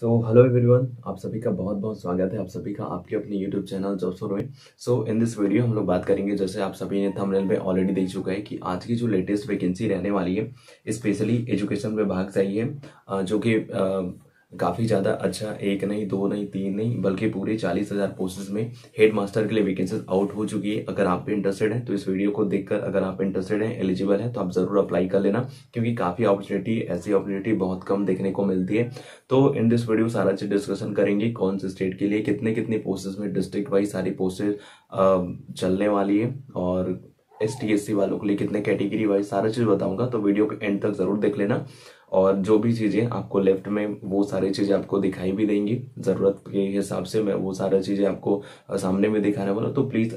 So hello everyone आप सभी का बहुत बहुत स्वागत है। आप सभी का आपके अपने यूट्यूब चैनल जॉब्सफोर में सो इन दिस वीडियो हम लोग बात करेंगे, जैसे आप सभी ने थंबनेल पे ऑलरेडी देख चुका है कि आज की जो लेटेस्ट वैकेंसी रहने वाली है स्पेशली एजुकेशन विभाग है जो कि काफ़ी ज़्यादा अच्छा एक नहीं, दो नहीं, तीन नहीं, बल्कि पूरे चालीस हज़ार पोस्टेज में हेड मास्टर के लिए वैकेंसीज आउट हो चुकी है। अगर आप भी इंटरेस्टेड हैं तो इस वीडियो को देखकर अगर आप इंटरेस्टेड हैं एलिजिबल हैं तो आप ज़रूर अप्लाई कर लेना, क्योंकि काफ़ी अपॉर्चुनिटी ऐसी अपॉर्चुनिटी बहुत कम देखने को मिलती है। तो इन दिस वीडियो सारा चीज़ डिस्कशन करेंगे, कौन से स्टेट के लिए कितने कितने पोस्टेज में डिस्ट्रिक्ट वाइज सारी पोस्टेज चलने वाली है, और एस टी वालों के लिए कितने कैटेगरी वाइज सारा चीज़ बताऊँगा तो वीडियो को एंड तक ज़रूर देख लेना। और जो भी चीज़ें आपको लेफ़्ट में, वो सारी चीज़ें आपको दिखाई भी देंगी। ज़रूरत के हिसाब से मैं वो सारी चीज़ें आपको सामने में दिखाने वाला तो प्लीज़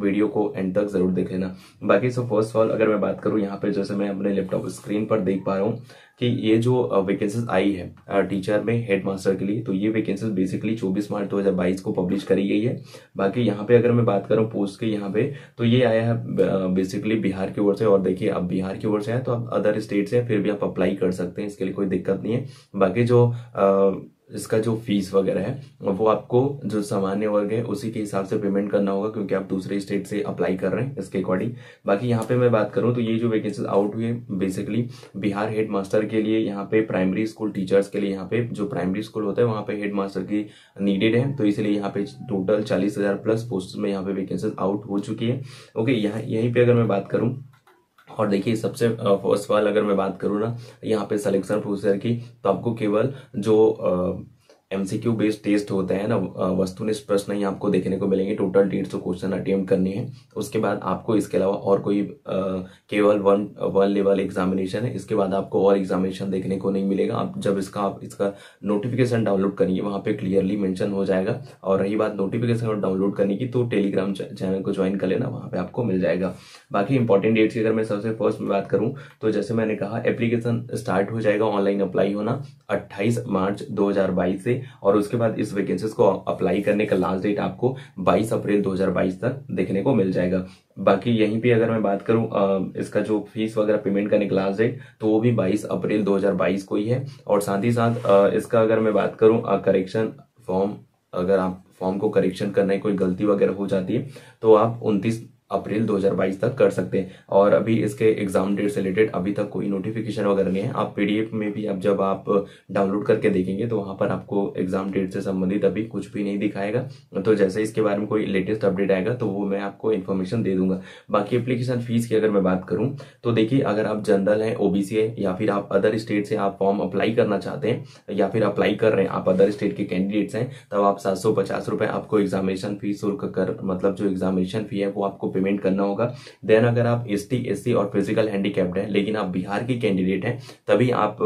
वीडियो को एंड तक ज़रूर देख लेना। बाकी सो फ़र्स्ट ऑफ़ ऑल अगर मैं बात करूँ यहाँ पे, जैसे मैं अपने लैपटॉप स्क्रीन पर देख पा रहा हूँ कि ये जो वैकेंसीज आई है टीचर में हेड मास्टर के लिए तो ये वैकेंसीज बेसिकली 24 मार्च 2022 को पब्लिश करी गई है। बाकी यहाँ पे अगर मैं बात करूँ पोस्ट के यहाँ पे तो ये आया है बेसिकली बिहार की ओर से। और देखिए अब बिहार की ओर से है तो आप अदर स्टेट से फिर भी आप अप्लाई कर सकते हैं, इसके लिए कोई दिक्कत नहीं है। बाकी जो इसका जो फ़ीस वगैरह है वो आपको जो सामान्य वर्ग है, उसी के हिसाब से पेमेंट करना होगा, क्योंकि आप दूसरे स्टेट से अप्लाई कर रहे हैं इसके अकॉर्डिंग बाकी यहाँ पे मैं बात करूँ तो ये जो वैकेंसी आउट हुई बेसिकली बिहार हेड मास्टर के लिए यहाँ पे प्राइमरी स्कूल टीचर्स के लिए यहाँ पे जो प्राइमरी स्कूल होता है, वहाँ पे हेड मास्टर की नीडेड है तो इसलिए यहाँ पे टोटल चालीस प्लस पोस्ट में यहाँ पे वैकेंसी आउट हो चुकी है. ओके यहाँ, यहीं पर अगर मैं बात करूँ और देखिए, सबसे फ़र्स्ट ऑल अगर मैं बात करूँ ना, यहाँ पे सिलेक्शन प्रोसेसर की तो आपको केवल जो एमसीक्यू बेस्ड टेस्ट होता है ना वस्तुनिष्ठ प्रश्न ही आपको देखने को मिलेंगे टोटल डेढ़ सौ क्वेश्चन अटेम्प्ट करने हैं। उसके बाद आपको इसके अलावा और कोई केवल वन वन लेवल एग्जामिनेशन है। इसके बाद आपको और एग्जामिनेशन देखने को नहीं मिलेगा। आप जब इसका, आप इसका नोटिफिकेशन डाउनलोड करिए, वहाँ पे क्लियरली मेंशन हो जाएगा। और रही बात नोटिफिकेशन डाउनलोड करने की तो टेलीग्राम चैनल को ज्वाइन कर लेना, वहाँ पे आपको मिल जाएगा। बाकी इंपॉर्टेंट डेट्स की अगर मैं सबसे फ़र्स्ट में बात करूँ तो जैसे मैंने कहा एप्लीकेशन स्टार्ट हो जाएगा ऑनलाइन अप्लाई होना, अट्ठाईस मार्च दो हज़ार बाईस से। और उसके बाद इस वैकेंसीज को अप्लाई करने का लास्ट डेट आपको 22 अप्रैल 2022 तक देखने को मिल जाएगा। बाकी यहीं पे अगर मैं बात करूँ इसका जो फ़ीस वगैरह पेमेंट करने का लास्ट डेट तो वो भी 22 अप्रैल 2022 को ही है। और साथ ही साथ इसका अगर मैं बात करूँ करेक्शन फॉर्म अगर आप फॉर्म को करेक्शन करना कोई गलती वगैरह हो जाती है तो आप उनतीस अप्रैल 2022 तक कर सकते हैं। और अभी इसके एग्ज़ाम डेट से रिलेटेड अभी तक कोई नोटिफिकेशन वगैरह नहीं है। आप पीडीएफ में भी अब जब आप डाउनलोड करके देखेंगे तो वहाँ पर आपको एग्ज़ाम डेट से संबंधित अभी कुछ भी नहीं दिखाएगा। तो जैसे इसके बारे में कोई लेटेस्ट अपडेट आएगा तो वो मैं आपको इन्फॉर्मेशन दे दूँगा। बाकी एप्लीकेशन फ़ीस की अगर मैं बात करूँ तो देखिए अगर आप जनरल है ओबीसी है, या फिर आप अदर स्टेट से आप फॉर्म अप्लाई करना चाहते हैं, या फिर अप्लाई कर रहे हैं, आप अदर स्टेट के कैंडिडेट्स हैं, तब आप सात आपको एग्जामिनेशन फ़ीस शुल्क कर मतलब जो एग्जामिनेशन फ़ी है वो आपको पेमेंट करना होगा। देन अगर आप एस टी एस और फ़िज़िकल हैंडीकैप्ड है, लेकिन आप बिहार के कैंडिडेट हैं, तभी आप,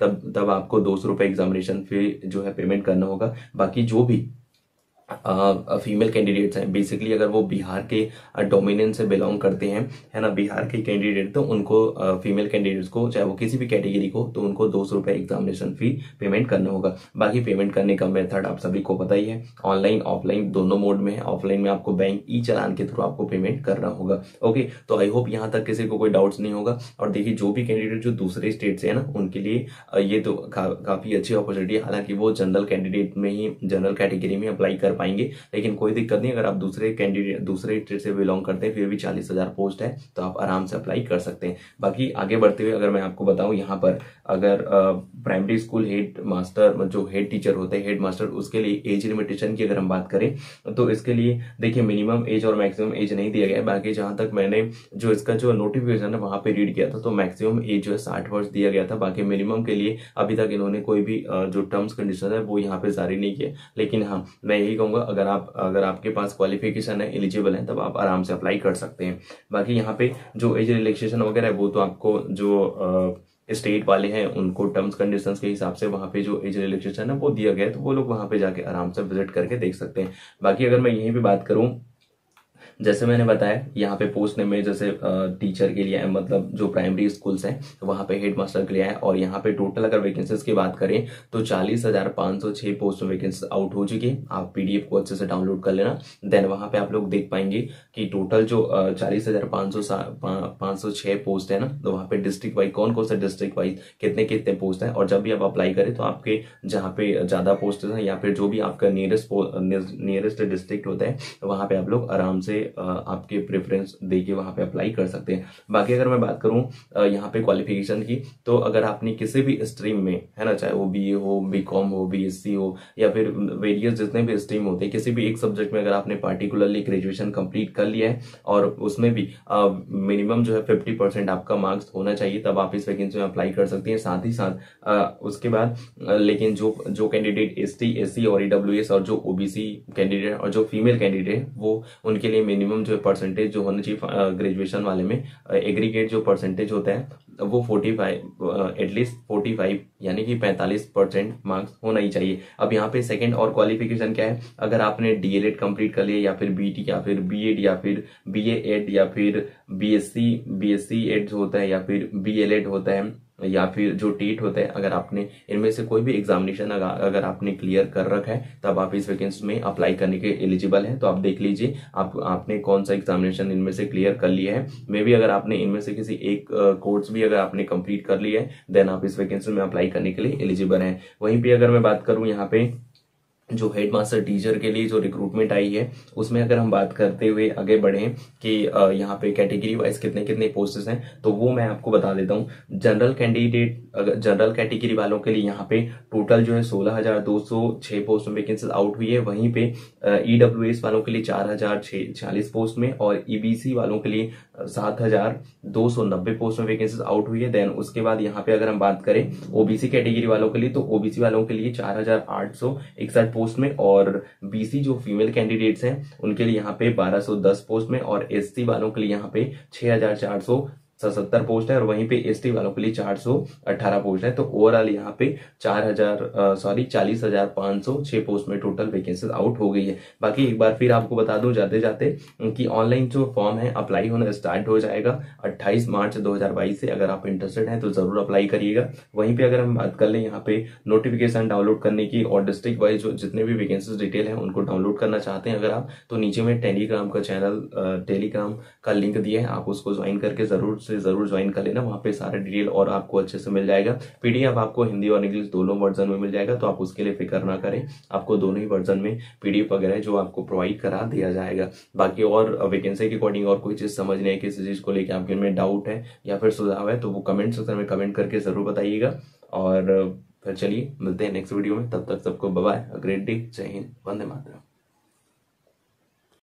तब तब आपको दो सौ रुपए एग्जामिनेशन फ़ी जो है पेमेंट करना होगा। बाकी जो भी फीमेल कैंडिडेट्स हैं। बेसिकली अगर वो बिहार के डोमिनेंस से बिलोंग करते हैं, है ना, बिहार के कैंडिडेट तो उनको फीमेल कैंडिडेट्स को, चाहे वो किसी भी कैटेगरी को तो उनको दो सौ रुपए एग्जामिनेशन फ़ी पेमेंट करना होगा। बाकी पेमेंट करने का मेथड आप सभी को पता ही है। ऑनलाइन ऑफलाइन दोनों मोड में है ऑफलाइन में आपको बैंक ई चलान के थ्रू आपको पेमेंट करना होगा। ओके तो आई होप यहाँ तक किसी को कोई डाउट्स नहीं होगा। और देखिए, जो भी कैंडिडेट जो दूसरे स्टेट से है ना, उनके लिए ये तो काफ़ी अच्छी अपॉर्चुनिटी है। हालाँकि वो जनरल कैंडिडेट में ही जनरल कैटेगरी में अप्लाई कर पाएँगे। लेकिन कोई दिक्कत नहीं, अगर आप दूसरे कैंडिडेट दूसरे स्टेट से बिलोंग करते हैं, फिर भी चालीस हज़ार पोस्ट है तो आप आराम से अप्लाई कर सकते हैं। बाकी आगे बढ़ते हुए अगर मैं आपको बताऊँ, यहाँ पर अगर प्राइमरी स्कूल हेड मास्टर जो हेड टीचर होते हैं हेड मास्टर उसके लिए एज लिमिटेशन की अगर हम बात करें तो इसके लिए देखिए मिनिमम एज और मैक्सिमम एज नहीं दिया गया है। बाकी जहाँ तक मैंने जो इसका जो नोटिफिकेशन है, वहाँ पे रीड किया था तो मैक्सिमम एज जो है साठ वर्ष दिया गया था। बाकी मिनिमम के लिए अभी तक इन्होंने कोई भी जो टर्म्स कंडीशन है, वो यहाँ पे जारी नहीं किया। लेकिन हाँ मैं यही कहूँगा, अगर आप, अगर आपके पास क्वालिफिकेशन है एलिजिबल है, तब आप आराम से अप्लाई कर सकते हैं। बाकी यहाँ पे जो एज रिलेक्सेशन वगैरह है, वो तो आपको जो स्टेट वाले हैं, उनको टर्म्स कंडीशंस के हिसाब से वहाँ पे जो एज रिलेक्सेशन है, वो दिया गया है तो वो लोग वहाँ पे जाके आराम से विज़िट करके देख सकते हैं। बाकी अगर मैं यहीं पे बात करूँ जैसे मैंने बताया, यहाँ पे पोस्ट नेम में जैसे टीचर के लिए मतलब जो प्राइमरी स्कूल्स हैं, वहाँ पे हेड मास्टर के लिए है और यहाँ पे टोटल अगर वैकेंसीज की बात करें तो चालीस हज़ार पाँच सौ छह पोस्ट वैकेंसी आउट हो चुकी है। आप पीडीएफ को अच्छे से डाउनलोड कर लेना। देन वहाँ पे आप लोग देख पाएँगे कि टोटल जो चालीस हज़ार पाँच सौ सौ छह पोस्ट है ना तो वहाँ पे डिस्ट्रिक्ट वाइज कौन कौन सा डिस्ट्रिक्ट वाइज कितने कितने पोस्ट है? और जब भी आप अप्लाई करें तो आपके जहाँ पे ज़्यादा पोस्ट है, या फिर जो भी आपका नियरेस्ट नियरेस्ट डिस्ट्रिक्ट होता है, वहाँ पे आप लोग आराम से आपके प्रेफरेंस दे के वहाँ पे अप्लाई कर सकते हैं। बाकी अगर मैं बात करूँ यहाँ पे क्वालिफिकेशन की तो अगर आपने किसी भी स्ट्रीम में है ना चाहे वो बी हो बी हो बीएससी हो या फिर वेरियस जितने भी स्ट्रीम होते हैं किसी भी एक सब्जेक्ट में अगर आपने पार्टिकुलरली ग्रेजुएशन कंप्लीट कर लिया है और उसमें भी मिनिमम जो है फिफ्टी परसेंट आपका मार्क्स होना चाहिए तब आप इस वैकेंसी में अप्लाई कर सकते हैं। साथ ही साथ आ, उसके बाद लेकिन जो जो कैंडिडेट एस टी और ईडब्ल्यू और जो ओबीसी कैंडिडेट और जो फीमेल कैंडिडेट वो उनके लिए मिनिमम जो परसेंटेज जो होना चाहिए ग्रेजुएशन वाले में एग्रीगेट जो परसेंटेज होता है, वो forty five at least forty five यानी कि पैंतालीस परसेंट मार्क्स होना ही चाहिए। अब यहाँ पे सेकंड और क्वालिफिकेशन क्या है? अगर आपने डीएलएड कंप्लीट कर लिया, या फिर बीटी या फिर बीएड या फिर एड या फिर बीएससी बीएससी एड होता है, या फिर बीएलएड होता है या फिर जो टेट होते हैं, अगर आपने इनमें से कोई भी एग्जामिनेशन अगर आपने क्लियर कर रखा है, तब आप इस वैकेंसी में अप्लाई करने के एलिजिबल हैं। तो आप देख लीजिए, आप, आपने कौन सा एग्जामिनेशन इनमें से क्लियर कर लिया है। मे भी अगर आपने इनमें से किसी एक कोर्स भी अगर आपने कंप्लीट कर लिया है देन आप इस वैकेंसी में अप्लाई करने के लिए एलिजिबल हैं। वहीं पर अगर मैं बात करूँ यहाँ पे जो हेडमास्टर टीचर के लिए जो रिक्रूटमेंट आई है, उसमें अगर हम बात करते हुए आगे बढ़े कि यहाँ पे कैटेगरी वाइज कितने कितने पोस्टेस हैं तो वो मैं आपको बता देता हूँ। जनरल कैंडिडेट अगर जनरल कैटेगरी वालों के लिए यहाँ पे टोटल जो है सोलह हज़ार दो सौ छह पोस्ट में वैकेंसी आउट हुई है। वहीं पे ईडब्ल्यू e वालों के लिए चार हज़ार छियालीस पोस्ट में और ईबीसी e वालों के लिए सात हज़ार दो सौ नब्बे पोस्ट में वैकेंसी आउट हुई है। देन उसके बाद यहाँ पे अगर हम बात करें ओबीसी कैटेगरी वालों के लिए तो ओबीसी वालों के लिए चार हज़ार आठ सौ इकसठ पोस्ट में और बीसी जो फीमेल कैंडिडेट्स हैं, उनके लिए यहाँ पे 1210 पोस्ट में और एससी वालों के लिए यहाँ पे 6400 सत्तर पोस्ट है और वहीं पे एस वालों के लिए चार सौ अठारह पोस्ट है। तो ओवरऑल यहाँ पे चार हज़ार सॉरी चालीस हज़ार पाँच सौ छह पोस्ट में टोटल वैकेंसी आउट हो गई है। बाकी एक बार फिर आपको बता दूँ जाते जाते कि ऑनलाइन जो फॉर्म है अप्लाई होना स्टार्ट हो जाएगा 28 मार्च 2022 से। अगर आप इंटरेस्टेड हैं तो ज़रूर अप्लाई करिएगा। वहीं पर अगर हम बात कर ले, यहाँ पे नोटिफिकेशन डाउनलोड करने की और डिस्ट्रिक्ट वाइज जितने भी वैकेंसी डिटेल है, उनको डाउनलोड करना चाहते हैं, अगर आप तो नीचे में टेलीग्राम का चैनल टेलीग्राम का लिंक दिया है, आप उसको ज्वाइन करके ज़रूर से ज़रूर ज्वाइन कर लेना, वहाँ पे सारा डिटेल और आपको अच्छे से मिल जाएगा। पीडीएफ आपको हिंदी और इंग्लिश दोनों वर्जन में मिल जाएगा तो आप उसके लिए फ़िक्र ना करें। आपको दोनों ही वर्जन में पीडीएफ वगैरह जो आपको प्रोवाइड करा दिया जाएगा। बाकी और वैकेंसी के अकॉर्डिंग और कोई चीज़ समझ नहीं है किसी चीज़ को लेकर आपके में डाउट है या फिर सुझाव है तो वो कमेंट सेक्शन में कमेंट करके ज़रूर बताइएगा। और फिर चलिए, मिलते हैं नेक्स्ट वीडियो में। तब तक सबको बाय ग्रेट डे जय हिंद। वंदे मातरम।